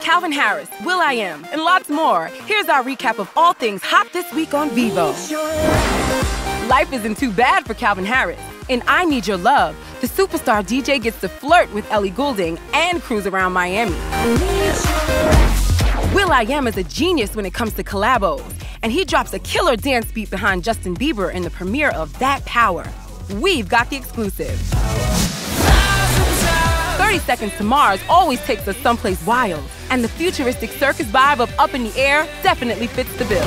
Calvin Harris, Will I Am, and lots more. Here's our recap of all things hot this week on Vevo. Life isn't too bad for Calvin Harris. In I Need Your Love, the superstar DJ gets to flirt with Ellie Goulding and cruise around Miami. Will I Am is a genius when it comes to collabos, and he drops a killer dance beat behind Justin Bieber in the premiere of That Power. We've got the exclusive. 30 Seconds to Mars always takes us someplace wild, and the futuristic circus vibe of Up in the Air definitely fits the bill.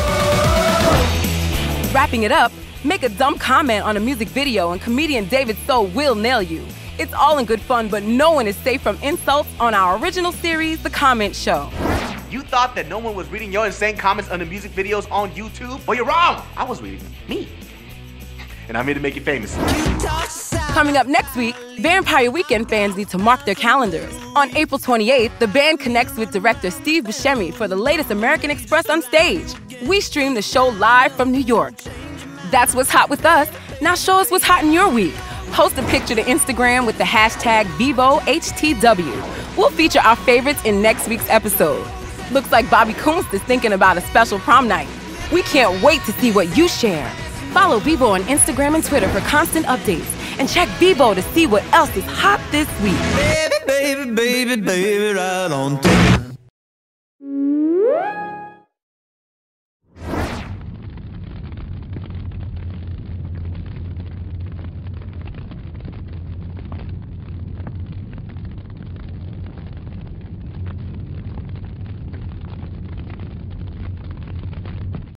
Wrapping it up, make a dumb comment on a music video and comedian David So will nail you. It's all in good fun, but no one is safe from insults on our original series, The Comment Show. You thought that no one was reading your insane comments on the music videos on YouTube? Well, you're wrong. I was reading them. Me. And I'm here to make you famous. Coming up next week, Vampire Weekend fans need to mark their calendars. On April 28th, the band connects with director Steve Buscemi for the latest American Express on stage. We stream the show live from New York. That's what's hot with us. Now show us what's hot in your week. Post a picture to Instagram with the hashtag VevoHTW. We'll feature our favorites in next week's episode. Looks like Bobby Coons is thinking about a special prom night. We can't wait to see what you share. Follow Vevo on Instagram and Twitter for constant updates. And check Vevo to see what else is hot this week. Baby, baby, baby, baby, right on time.